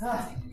Ah.